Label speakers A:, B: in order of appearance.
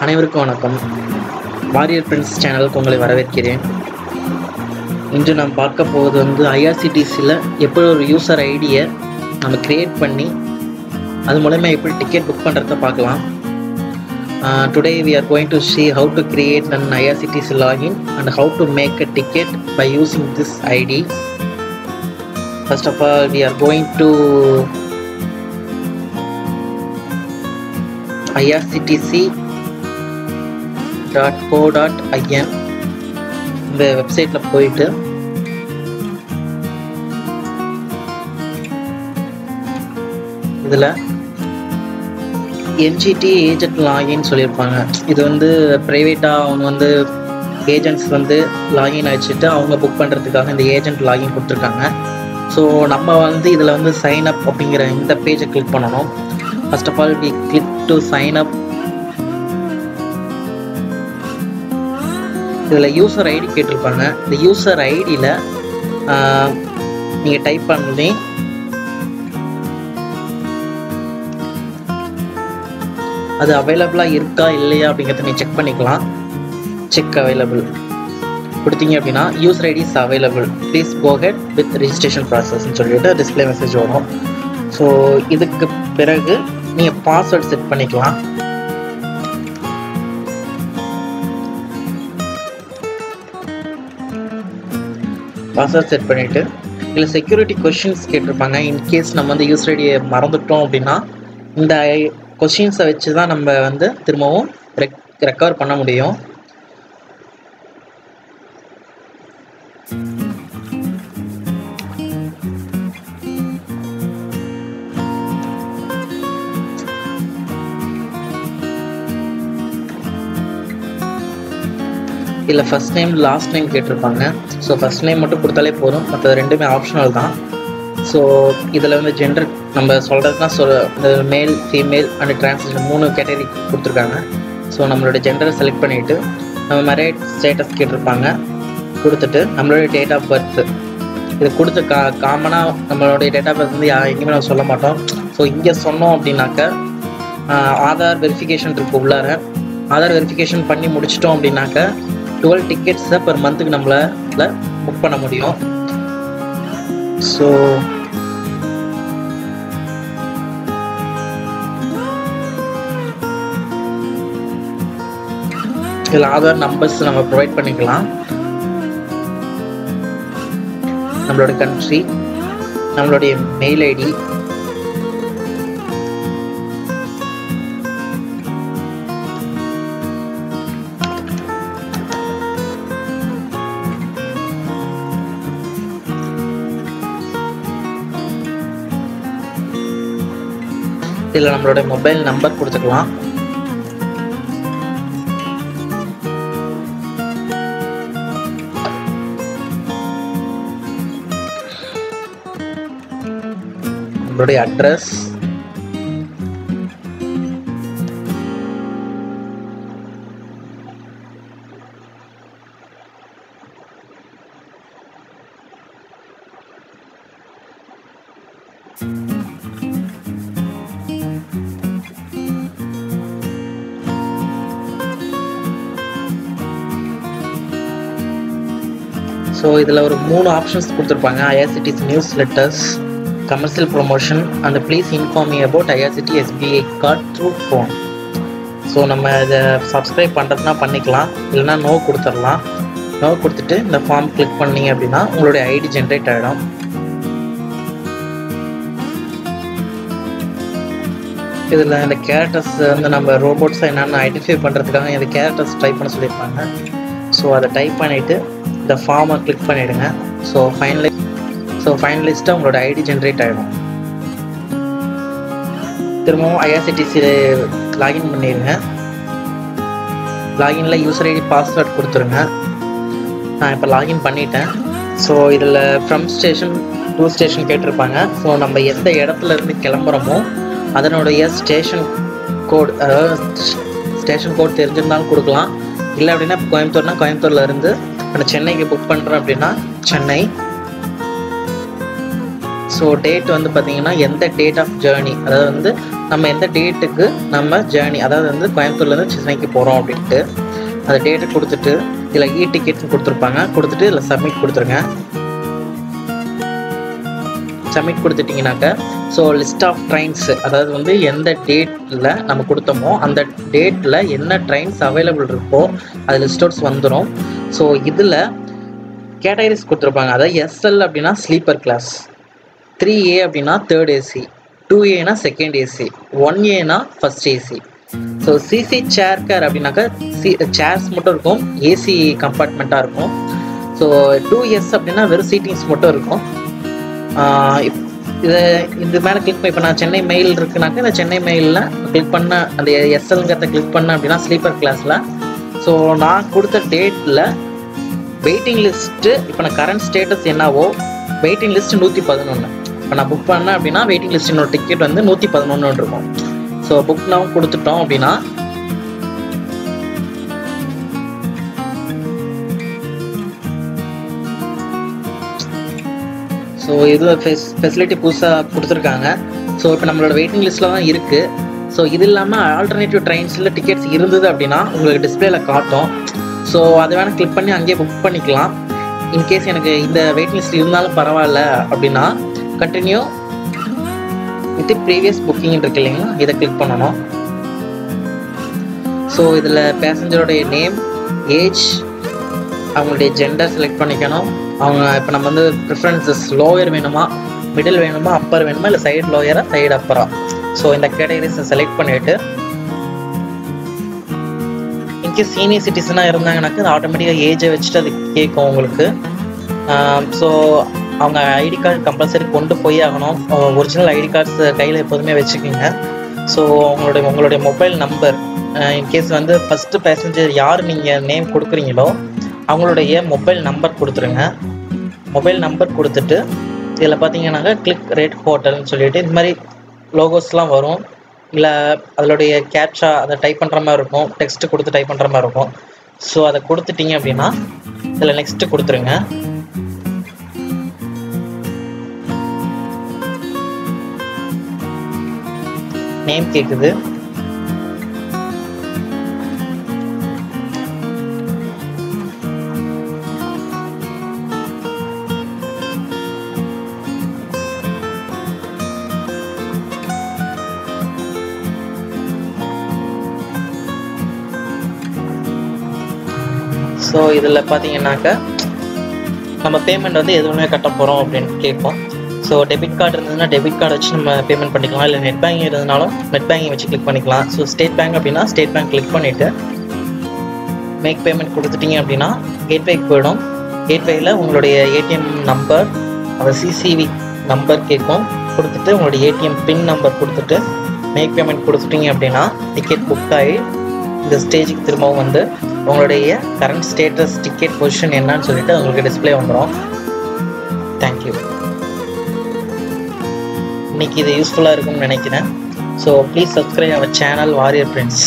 A: அனைவருக்கும் வணக்கம். Warrior Prince சேனலுக்கு உங்களை வரவேற்கிறேன். இன்று நாம் பார்க்க போவது வந்து ஐஆர்சிடிசியில் எப்படி ஒரு யூசர் ஐடியை நம்ம கிரியேட் பண்ணி அது மூலமா எப்படி டிக்கெட் புக் பண்ணுறத பார்க்கலாம். Today we are going to see how to create an IRCTC and how to make a ticket by using this ID first first of all we are going to dot co dot in இந்த வெப்சைட்டில் போயிட்டு இதில் NGT agent login சொல்லியிருப்பாங்க. இது வந்து ப்ரைவேட்டாக அவங்க வந்து ஏஜென்ட்ஸ் வந்து லாகின் அடிச்சுட்டு அவங்க புக் பண்ணுறதுக்காக இந்த ஏஜென்ட் லாகின் கொடுத்துருக்காங்க. ஸோ நம்ம வந்து இதில் வந்து சைன் அப் அப்படிங்கிற இந்த பேஜை கிளிக் பண்ணணும். First of all we click to sign up இதில் யூசர் ஐடி கேட்டிருப்பாங்க. இந்த யூசர் ஐடியில் நீங்கள் டைப் பண்ணி அது அவைலபிளாக இருக்கா இல்லையா அப்படிங்கிறத நீங்கள் செக் பண்ணிக்கலாம். செக் அவைலபிள் கொடுத்தீங்க அப்படின்னா user ID is available please go ahead with registration ப்ராசஸ்ன்னு சொல்லிட்டு டிஸ்பிளே மெசேஜ் வரும். ஸோ இதுக்கு பிறகு நீங்கள் பாஸ்வேர்ட் செட் பண்ணிக்கலாம். பாஸ்வேர்ட் செட் பண்ணிவிட்டு இதில் செக்யூரிட்டி கொஷின்ஸ் கேட்டிருப்பாங்க. இன்கேஸ் நம்ம வந்து யூஸ் ஐடியை மறந்துட்டோம் அப்படின்னா இந்த கொஷின்ஸை வச்சு தான் நம்ம வந்து திரும்பவும் ரெக் ரெக்கவர் பண்ண முடியும். இல்லை ஃபஸ்ட் நேம் லாஸ்ட் நேம் கேட்டிருப்பாங்க. ஸோ ஃபஸ்ட் நேம் மட்டும் கொடுத்தாலே போதும். மற்ற ரெண்டுமே ஆப்ஷனல் தான். ஸோ இதில் வந்து ஜெண்டர் நம்ம சொல்கிறதுனா சொல் இந்த மேல் ஃபீமேல் அண்ட் டிரான்ஸ்ஜெண்டர் மூணு கேட்டகரி கொடுத்துருக்காங்க. ஸோ நம்மளோட ஜெண்டரை செலக்ட் பண்ணிவிட்டு நம்ம மாதிரி ஸ்டேட்டஸ் கேட்டிருப்பாங்க. கொடுத்துட்டு நம்மளுடைய டேட் ஆஃப் பர்த் இது கொடுத்த கா காமனாக நம்மளுடைய டேட் ஆஃப் பர்த் வந்து யா எங்கேயுமே நம்ம சொல்ல மாட்டோம். ஸோ இங்கே சொன்னோம் அப்படின்னாக்க ஆதார் வெரிஃபிகேஷன் இருக்குது உள்ளார. ஆதார் வெரிஃபிகேஷன் பண்ணி முடிச்சிட்டோம் அப்படின்னாக்க டுவெல் டிக்கெட்ஸை பர் மந்த்துக்கு நம்மளால் புக் பண்ண முடியும். ஸோ இதில் ஆதார் நம்பர்ஸ் நம்ம ப்ரொவைட் பண்ணிக்கலாம். நம்மளோட கண்ட்ரி நம்மளுடைய மெயில் ஐடி இதில் நம்மளோட மொபைல் நம்பர் கொடுத்துக்கலாம். நம்மளுடைய அட்ரஸ் ஸோ இதில் ஒரு மூணு ஆப்ஷன்ஸ் கொடுத்துருப்பாங்க. IRCTC newsletters commercial promotion and please inform me about IRCTC SBI card through phone so நம்ம இதை சப்ஸ்கிரைப் பண்ணுறதுனா பண்ணிக்கலாம். இல்லைனா நோ கொடுத்துடலாம். நோ கொடுத்துட்டு இந்த ஃபார்ம் கிளிக் பண்ணீங்க அப்படின்னா உங்களுடைய ஐடி ஜென்ரேட் ஆகிடும் இதில் இந்த கேரக்டர்ஸ் வந்து நம்ம ரோபோட்ஸை என்னென்னு ஐடென்டிஃபை பண்ணுறதுக்காக இந்த கேரக்டர்ஸ் டைப் பண்ண சொல்லியிருப்பாங்க. ஸோ அதை டைப் பண்ணிவிட்டு இந்த ஃபார்மை கிளிக் பண்ணிவிடுங்க ஸோ ஃபைனலி ஸோ ஃபைனலிஸ்ட்டாக உங்களோட ஐடி ஜென்ரேட் ஆகிடும் திரும்பவும் ஐஆர்சிடிசியில் லாகின் பண்ணிடுங்க. லாகினில் யூசர் ஐடி பாஸ்வேர்ட் கொடுத்துருங்க. நான் இப்போ லாகின் பண்ணிட்டேன். ஸோ இதில் ஃப்ரம் ஸ்டேஷன் டூ ஸ்டேஷன் கேட்டிருப்பாங்க. ஸோ நம்ம எந்த இடத்துல இருந்து கிளம்புறோமோ அதனுடைய ஸ்டேஷன் கோட் அதாவது ஸ்டேஷன் கோட் தெரிஞ்சிருந்தாலும் கொடுக்கலாம். இல்லை அப்படின்னா கோயம்புத்தூர்னா கோயம்புத்தூர்ல இருந்து நான் சென்னைக்கு புக் பண்ணுறேன் அப்படின்னா சென்னை. ஸோ டேட் வந்து பார்த்தீங்கன்னா எந்த டேட் ஆஃப் ஜேர்னி அதாவது வந்து நம்ம எந்த டேட்டுக்கு நம்ம ஜேர்னி அதாவது வந்து கோயம்புத்தூர்லேருந்து சென்னைக்கு போகிறோம் அப்படின்ட்டு. அந்த டேட்டை கொடுத்துட்டு இதில் இ டிக்கெட்னு கொடுத்துருப்பாங்க. கொடுத்துட்டு இதில் சப்மிட் கொடுத்துருங்க. சப்மிட் கொடுத்துட்டிங்கனாக்கா ஸோ லிஸ்ட் ஆஃப் ட்ரெயின்ஸ் அதாவது வந்து எந்த டேட்டில் நம்ம கொடுத்தோமோ அந்த டேட்டில் என்ன ட்ரெயின்ஸ் அவைலபிள் இருக்கோ அது லிஸ்ட் அவுட்ஸ் வந்துடும் ஸோ இதில் கேட்டகரிஸ் கொடுத்துருப்பாங்க. அதாவது எஸ்எல் அப்படின்னா ஸ்லீப்பர் கிளாஸ் த்ரீ ஏ அப்படின்னா தேர்ட் ஏசி டூ ஏனா செகண்ட் ஏசி ஒன் ஏனா first AC so CC chair car அப்படின்னாக்கா சி சேர்ஸ் மட்டும் இருக்கும் ஏசி கம்பார்ட்மெண்ட்டாக இருக்கும். ஸோ டூ எஸ் அப்படின்னா வெறும் சீட்டிங்ஸ் மட்டும் இருக்கும். இதை இது மேலே கிளிக் பண்ணி இப்போ நான் சென்னை மெயில் இருக்குனாக்கா இந்த சென்னை மெயிலில் கிளிக் பண்ண அந்த எஸ்எல்ங்கிறத கிளிக் பண்ண அப்படின்னா ஸ்லீப்பர் கிளாஸில் ஸோ நான் கொடுத்த டேட்டில் வெயிட்டிங் லிஸ்ட்டு இப்போ நான் கரண்ட் ஸ்டேட்டஸ் என்னவோ வெயிட்டிங் லிஸ்ட் நூற்றி பதினொன்று இப்போ நான் புக் பண்ணேன் அப்படின்னா வெயிட்டிங் லிஸ்ட் என்னோட டிக்கெட் வந்து நூற்றி பதினொன்று இருக்கும். ஸோ புக் நான் கொடுத்துட்டோம் அப்படின்னா ஸோ இது ஃபெஸ் ஃபெசிலிட்டி புதுசாக கொடுத்துருக்காங்க. ஸோ இப்போ நம்மளோட வெயிட்டிங் லிஸ்ட்டில் தான் இருக்குது ஸோ இது இல்லாமல் ஆல்டர்னேட்டிவ் ட்ரெயின்ஸில் டிக்கெட்ஸ் இருந்தது அப்படின்னா உங்களுக்கு டிஸ்பிளேல காட்டும். ஸோ அதை வேணால் கிளிக் பண்ணி அங்கேயே புக் பண்ணிக்கலாம். இன்கேஸ் எனக்கு இந்த வெயிட்டிங் லிஸ்ட் இருந்தாலும் பரவாயில்ல அப்படின்னா கண்டினியூ வித் ப்ரீவியஸ் புக்கிங் இருக்கு இல்லைங்களா? இதை கிளிக் பண்ணணும். ஸோ இதில் பேசஞ்சரோடைய நேம் ஏஜ் அவங்களுடைய ஜெண்டர் செலக்ட் பண்ணிக்கணும். அவங்க இப்போ நம்ம வந்து ப்ரிஃபரன்சஸ் லோயர் வேணுமா மிடில் வேணுமா அப்பர் வேணுமா இல்லை சைடு லோயரா சைடு அப்பரா ஸோ இந்த கேட்டகரிஸை செலக்ட் பண்ணிவிட்டு இன்கேஸ் சீனியர் சிட்டிசனாக இருந்தாங்கனாக்கா அது ஆட்டோமேட்டிக்காக ஏஜை வச்சுட்டு அது கேட்கும் உங்களுக்கு. ஸோ அவங்க ஐடி கார்டு கம்பல்சரி கொண்டு போய் ஆகணும். ஒரிஜினல் ஐடி கார்ட்ஸ் கையில் எப்போதுமே வச்சுக்கோங்க. ஸோ உங்களுடைய உங்களுடைய மொபைல் நம்பர் இன்கேஸ் வந்து ஃபஸ்ட்டு பேசஞ்சர் யார் நீங்கள் நேம் கொடுக்குறீங்களோ அவங்களுடைய மொபைல் நம்பர் கொடுத்துருங்க. மொபைல் நம்பர் கொடுத்துட்டு இதில் பார்த்தீங்கன்னாக்கா கிளிக் ரேட் ஹோட்டல்னு சொல்லிட்டு இந்த மாதிரி லோகோஸ்லாம் வரும். இல்லை அதனுடைய கேப்ஷா அதை டைப் பண்ணுற மாதிரி இருக்கும். டெக்ஸ்ட்டு கொடுத்து டைப் பண்ணுற மாதிரி இருக்கும். ஸோ அதை கொடுத்துட்டீங்க அப்படின்னா இதில் நெக்ஸ்ட்டு கொடுத்துருங்க. நேம் கேட்குது ஸோ இதில் பார்த்தீங்கன்னாக்கா நம்ம பேமெண்ட் வந்து எதுவுமே கட்ட போகிறோம் அப்படின்னு கேட்போம். ஸோ டெபிட் கார்டு இருந்ததுன்னா டெபிட் கார்டு வச்சு நம்ம பேமெண்ட் பண்ணிக்கலாம். இல்லை நெட் பேங்கிங் இருந்ததுனாலும் நெட் பேங்கிங் வச்சு கிளிக் பண்ணிக்கலாம். ஸோ ஸ்டேட் பேங்க் அப்படின்னா ஸ்டேட் பேங்க் கிளிக் பண்ணிவிட்டு மேக் பேமெண்ட் கொடுத்துட்டீங்க அப்படின்னா கேட்வேக்கு போயிடும். கேட்வேயில் உங்களுடைய ஏடிஎம் நம்பர் அந்த சிசிவி நம்பர் கேட்கும் கொடுத்துட்டு உங்களுடைய ஏடிஎம் பின் நம்பர் கொடுத்துட்டு மேக் பேமெண்ட் கொடுத்துட்டீங்க அப்படின்னா டிக்கெட் புக் ஆகி இந்த ஸ்டேஜுக்கு திரும்பவும் வந்து உங்களுடைய கரண்ட் ஸ்டேட்டஸ் டிக்கெட் பொசிஷன் என்னன்னு சொல்லிட்டு உங்களுக்கு டிஸ்பிளே வந்துடும் தேங்க்யூ இன்னைக்கு இது யூஸ்ஃபுல்லாக இருக்கும்னு நினைக்கிறேன். So please subscribe our channel warrior friends